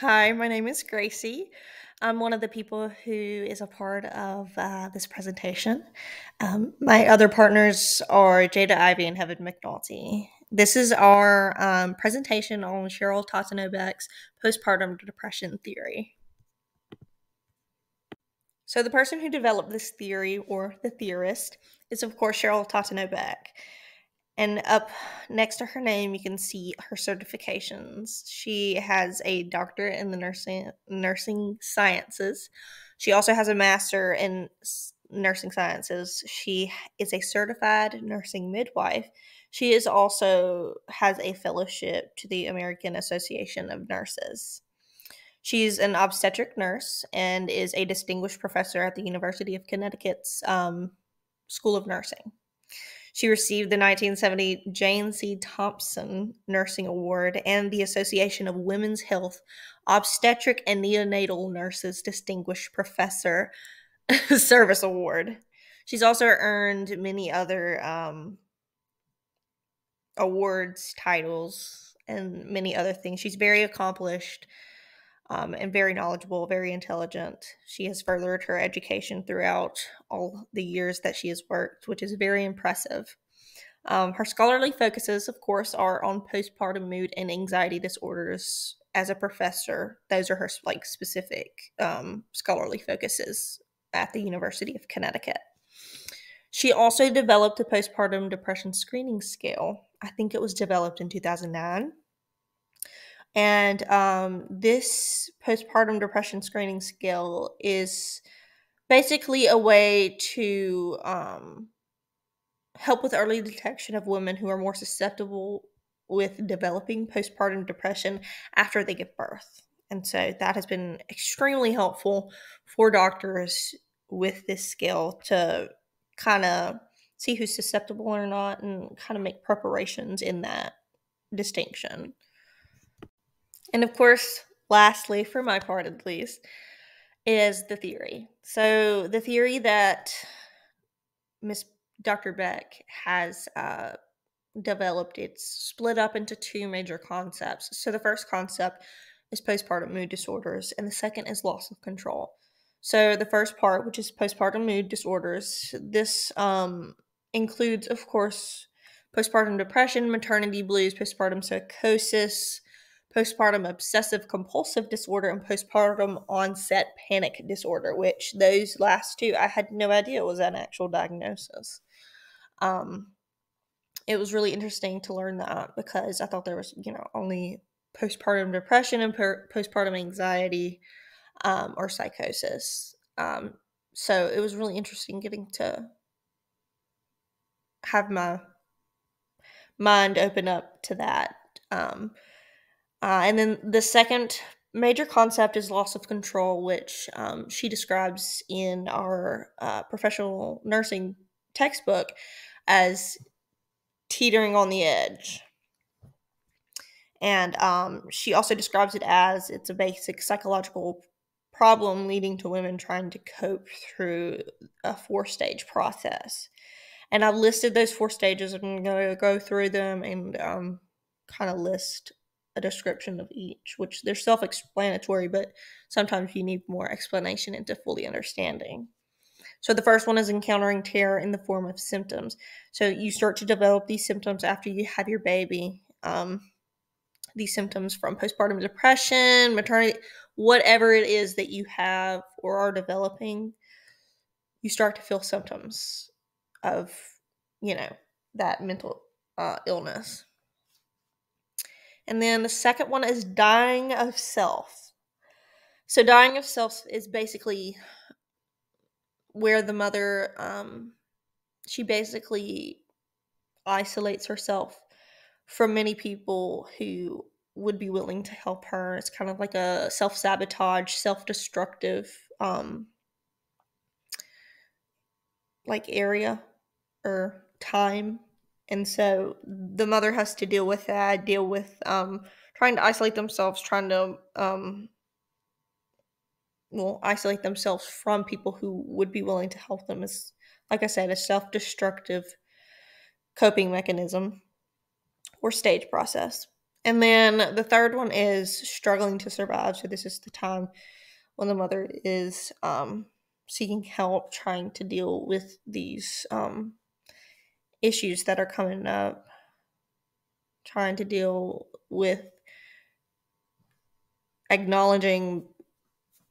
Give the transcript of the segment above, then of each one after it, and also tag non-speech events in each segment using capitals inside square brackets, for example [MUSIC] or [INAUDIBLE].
Hi, my name is Gracie. I'm one of the people who is a part of uh, this presentation. Um, my other partners are Jada Ivy and Heaven McNulty. This is our um, presentation on Cheryl Tatano Beck's postpartum depression theory. So, the person who developed this theory, or the theorist, is of course Cheryl Totanobeck. And up next to her name, you can see her certifications. She has a doctorate in the nursing nursing sciences. She also has a master in nursing sciences. She is a certified nursing midwife. She is also has a fellowship to the American Association of Nurses. She's an obstetric nurse and is a distinguished professor at the University of Connecticut's um, School of Nursing. She received the 1970 Jane C. Thompson Nursing Award and the Association of Women's Health Obstetric and Neonatal Nurses Distinguished Professor [LAUGHS] Service Award. She's also earned many other um, awards, titles, and many other things. She's very accomplished um, and very knowledgeable, very intelligent. She has furthered her education throughout all the years that she has worked, which is very impressive. Um, her scholarly focuses, of course, are on postpartum mood and anxiety disorders. As a professor, those are her like specific um, scholarly focuses at the University of Connecticut. She also developed a postpartum depression screening scale. I think it was developed in 2009 and um, this postpartum depression screening scale is basically a way to um, help with early detection of women who are more susceptible with developing postpartum depression after they give birth. And so that has been extremely helpful for doctors with this scale to kind of see who's susceptible or not and kind of make preparations in that distinction. And of course, lastly, for my part at least, is the theory. So the theory that Miss Dr. Beck has uh, developed, it's split up into two major concepts. So the first concept is postpartum mood disorders, and the second is loss of control. So the first part, which is postpartum mood disorders, this um, includes, of course, postpartum depression, maternity blues, postpartum psychosis, postpartum obsessive compulsive disorder and postpartum onset panic disorder, which those last two I had no idea was an actual diagnosis. Um, it was really interesting to learn that because I thought there was, you know, only postpartum depression and per- postpartum anxiety um, or psychosis. Um, so it was really interesting getting to have my mind open up to that. Um, uh, and then the second major concept is loss of control, which um, she describes in our uh, professional nursing textbook as teetering on the edge. And um, she also describes it as it's a basic psychological problem leading to women trying to cope through a four stage process. And I listed those four stages. I'm going to go through them and um, kind of list a description of each, which they're self explanatory, but sometimes you need more explanation into fully understanding. So, the first one is encountering terror in the form of symptoms. So, you start to develop these symptoms after you have your baby. Um, these symptoms from postpartum depression, maternity, whatever it is that you have or are developing, you start to feel symptoms of, you know, that mental uh, illness. And then the second one is dying of self. So, dying of self is basically where the mother, um, she basically isolates herself from many people who would be willing to help her. It's kind of like a self sabotage, self destructive, um, like area or time and so the mother has to deal with that deal with um, trying to isolate themselves trying to um, well isolate themselves from people who would be willing to help them is like i said a self-destructive coping mechanism or stage process And then the third one is struggling to survive. So this is the time when the mother is um, seeking help, trying to deal with these um, issues that are coming up, trying to deal with acknowledging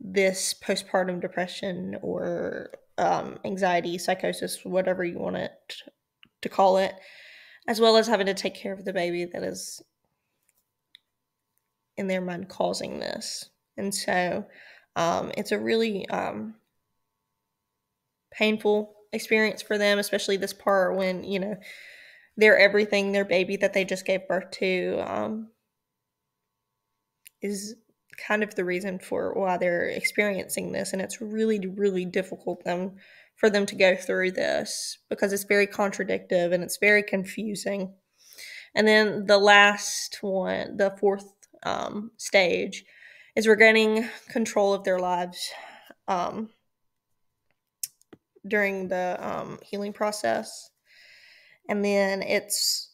this postpartum depression or um, anxiety, psychosis, whatever you want it to call it, as well as having to take care of the baby that is in their mind causing this. And so um, it's a really um, painful experience for them, especially this part when, you know, their everything, their baby that they just gave birth to, um, is kind of the reason for why they're experiencing this. And it's really, really difficult them for them to go through this because it's very contradictive and it's very confusing. And then the last one, the fourth um, stage, is regaining control of their lives um, during the um, healing process. And then it's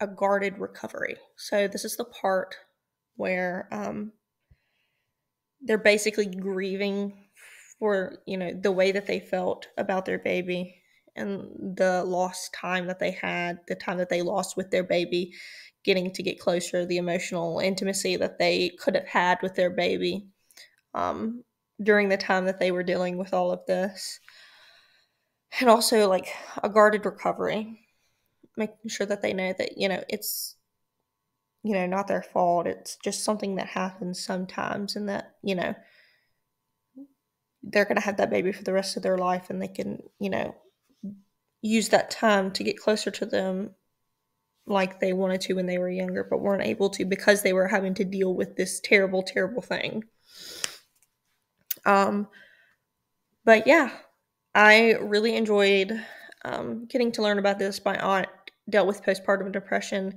a guarded recovery. So, this is the part where um, they're basically grieving for you know the way that they felt about their baby and the lost time that they had the time that they lost with their baby getting to get closer the emotional intimacy that they could have had with their baby um, during the time that they were dealing with all of this and also like a guarded recovery making sure that they know that you know it's you know not their fault it's just something that happens sometimes and that you know they're going to have that baby for the rest of their life and they can, you know, use that time to get closer to them like they wanted to when they were younger, but weren't able to because they were having to deal with this terrible, terrible thing. Um, but yeah, I really enjoyed um, getting to learn about this. My aunt dealt with postpartum depression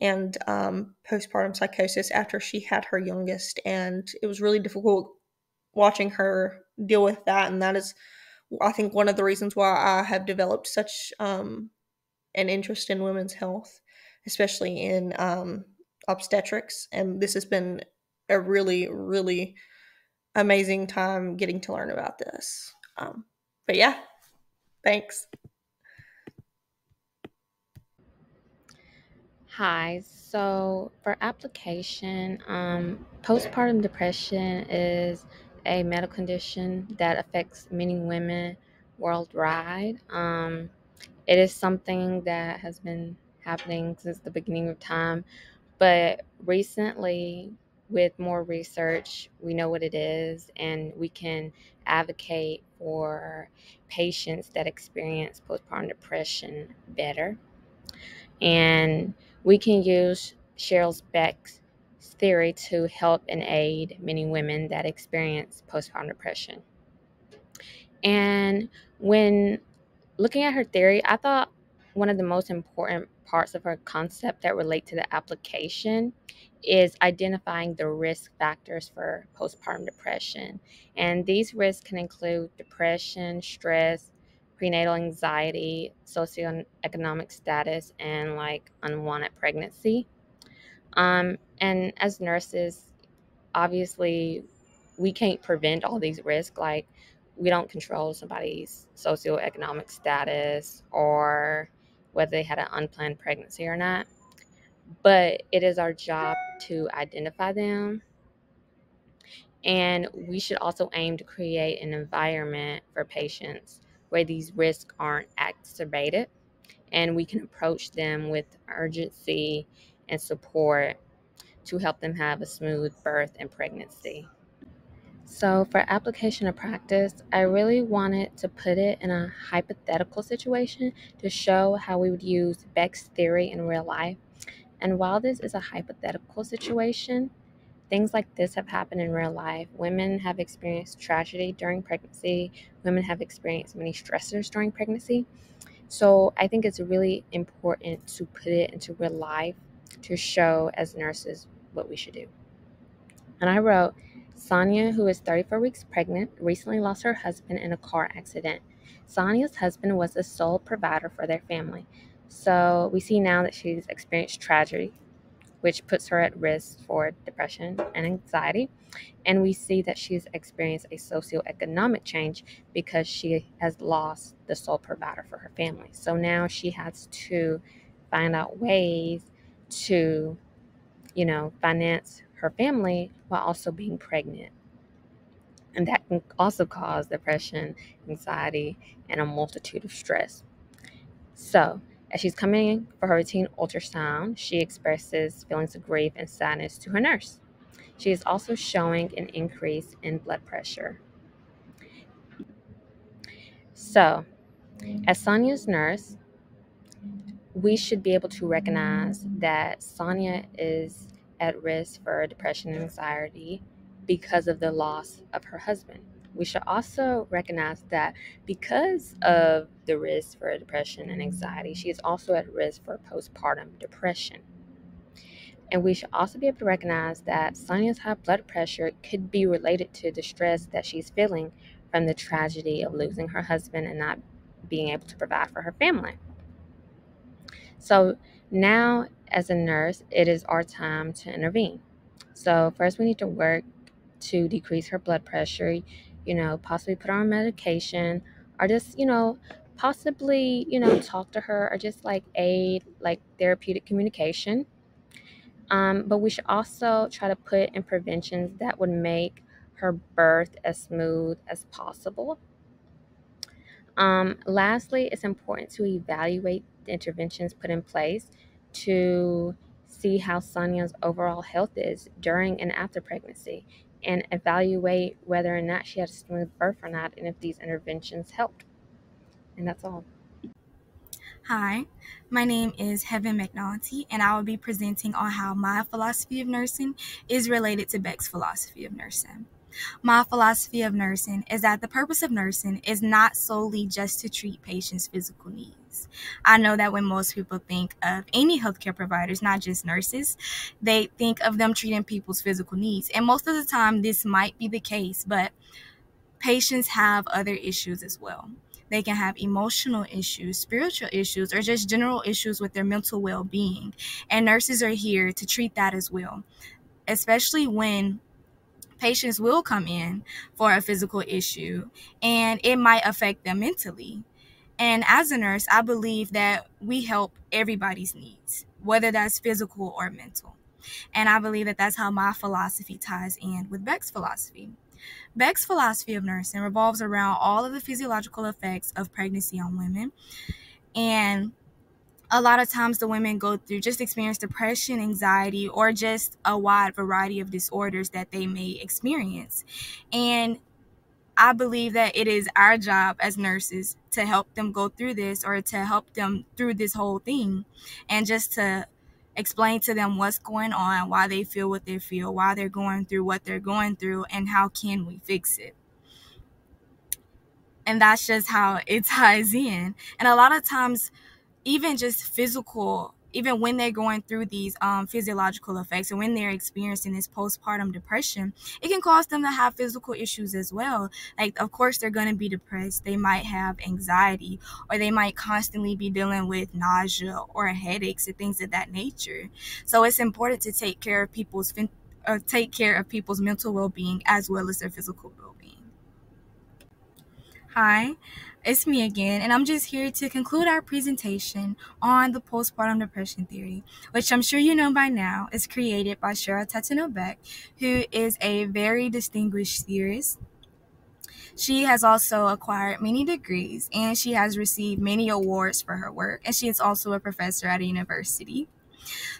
and um, postpartum psychosis after she had her youngest, and it was really difficult watching her deal with that and that is i think one of the reasons why i have developed such um, an interest in women's health especially in um, obstetrics and this has been a really really amazing time getting to learn about this um, but yeah thanks Hi. So for application, um, postpartum depression is a medical condition that affects many women worldwide. Um, it is something that has been happening since the beginning of time, but recently, with more research, we know what it is, and we can advocate for patients that experience postpartum depression better. And we can use Cheryl Beck's theory to help and aid many women that experience postpartum depression. And when looking at her theory, I thought one of the most important parts of her concept that relate to the application is identifying the risk factors for postpartum depression. And these risks can include depression, stress, prenatal anxiety, socioeconomic status, and like unwanted pregnancy. Um, and as nurses, obviously, we can't prevent all these risks. Like, we don't control somebody's socioeconomic status or whether they had an unplanned pregnancy or not. But it is our job to identify them. And we should also aim to create an environment for patients where these risks aren't exacerbated and we can approach them with urgency and support to help them have a smooth birth and pregnancy. So, for application of practice, I really wanted to put it in a hypothetical situation to show how we would use Beck's theory in real life. And while this is a hypothetical situation, things like this have happened in real life. Women have experienced tragedy during pregnancy, women have experienced many stressors during pregnancy. So, I think it's really important to put it into real life to show as nurses what we should do. And I wrote, Sonia, who is 34 weeks pregnant, recently lost her husband in a car accident. Sonia's husband was the sole provider for their family. So we see now that she's experienced tragedy which puts her at risk for depression and anxiety. And we see that she's experienced a socioeconomic change because she has lost the sole provider for her family. So now she has to find out ways to, you know, finance her family while also being pregnant. And that can also cause depression, anxiety, and a multitude of stress. So, as she's coming for her routine ultrasound, she expresses feelings of grief and sadness to her nurse. She is also showing an increase in blood pressure. So, as Sonia's nurse, we should be able to recognize that Sonia is at risk for depression and anxiety because of the loss of her husband. We should also recognize that because of the risk for depression and anxiety, she is also at risk for postpartum depression. And we should also be able to recognize that Sonia's high blood pressure could be related to the stress that she's feeling from the tragedy of losing her husband and not being able to provide for her family. So now, as a nurse, it is our time to intervene. So, first, we need to work to decrease her blood pressure, you know, possibly put on medication, or just, you know, possibly, you know, talk to her or just like aid like therapeutic communication. Um, but we should also try to put in preventions that would make her birth as smooth as possible. Um, lastly, it's important to evaluate the interventions put in place to see how Sonia's overall health is during and after pregnancy and evaluate whether or not she had a smooth birth or not and if these interventions helped. And that's all. Hi, my name is Heaven McNulty, and I will be presenting on how my philosophy of nursing is related to Beck's philosophy of nursing. My philosophy of nursing is that the purpose of nursing is not solely just to treat patients' physical needs. I know that when most people think of any healthcare providers, not just nurses, they think of them treating people's physical needs. And most of the time, this might be the case, but patients have other issues as well. They can have emotional issues, spiritual issues, or just general issues with their mental well being. And nurses are here to treat that as well, especially when patients will come in for a physical issue and it might affect them mentally. And as a nurse, I believe that we help everybody's needs, whether that's physical or mental. And I believe that that's how my philosophy ties in with Beck's philosophy. Beck's philosophy of nursing revolves around all of the physiological effects of pregnancy on women. And a lot of times the women go through just experience depression, anxiety, or just a wide variety of disorders that they may experience. And I believe that it is our job as nurses to help them go through this or to help them through this whole thing and just to explain to them what's going on, why they feel what they feel, why they're going through what they're going through, and how can we fix it. And that's just how it [LAUGHS] ties in. And a lot of times, even just physical even when they're going through these um, physiological effects and when they're experiencing this postpartum depression, it can cause them to have physical issues as well. Like, of course, they're going to be depressed. They might have anxiety, or they might constantly be dealing with nausea or headaches and things of that nature. So it's important to take care of people's uh, take care of people's mental well-being as well as their physical well-being. Hi, it's me again, and I'm just here to conclude our presentation on the postpartum depression theory, which I'm sure you know by now is created by Cheryl Tatano Beck, who is a very distinguished theorist. She has also acquired many degrees and she has received many awards for her work, and she is also a professor at a university.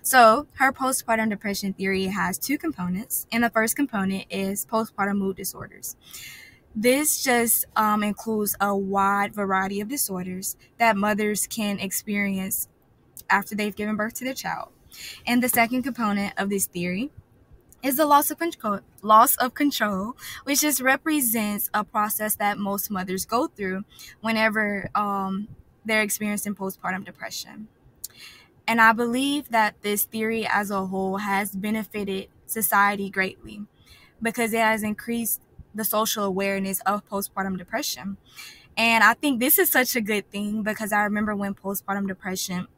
So, her postpartum depression theory has two components, and the first component is postpartum mood disorders. This just um, includes a wide variety of disorders that mothers can experience after they've given birth to their child. And the second component of this theory is the loss of control, loss of control, which just represents a process that most mothers go through whenever um, they're experiencing postpartum depression. And I believe that this theory as a whole has benefited society greatly because it has increased the social awareness of postpartum depression. And I think this is such a good thing because I remember when postpartum depression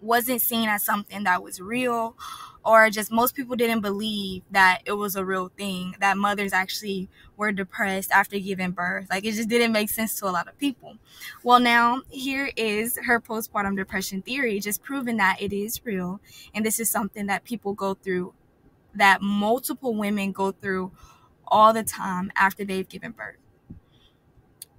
wasn't seen as something that was real or just most people didn't believe that it was a real thing that mothers actually were depressed after giving birth. Like it just didn't make sense to a lot of people. Well now here is her postpartum depression theory just proving that it is real. And this is something that people go through that multiple women go through all the time after they've given birth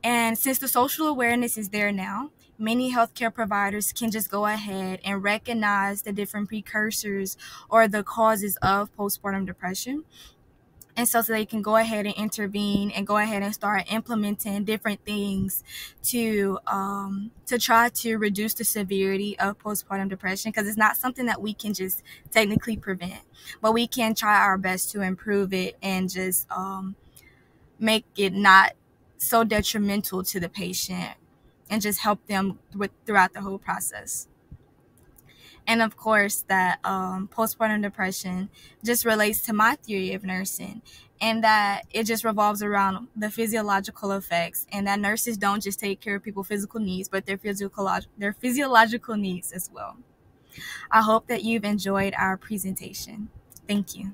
and since the social awareness is there now many healthcare providers can just go ahead and recognize the different precursors or the causes of postpartum depression. And so, so they can go ahead and intervene and go ahead and start implementing different things to um, to try to reduce the severity of postpartum depression because it's not something that we can just technically prevent, but we can try our best to improve it and just um, make it not so detrimental to the patient and just help them with throughout the whole process. And of course, that um, postpartum depression just relates to my theory of nursing, and that it just revolves around the physiological effects, and that nurses don't just take care of people's physical needs, but their physical their physiological needs as well. I hope that you've enjoyed our presentation. Thank you.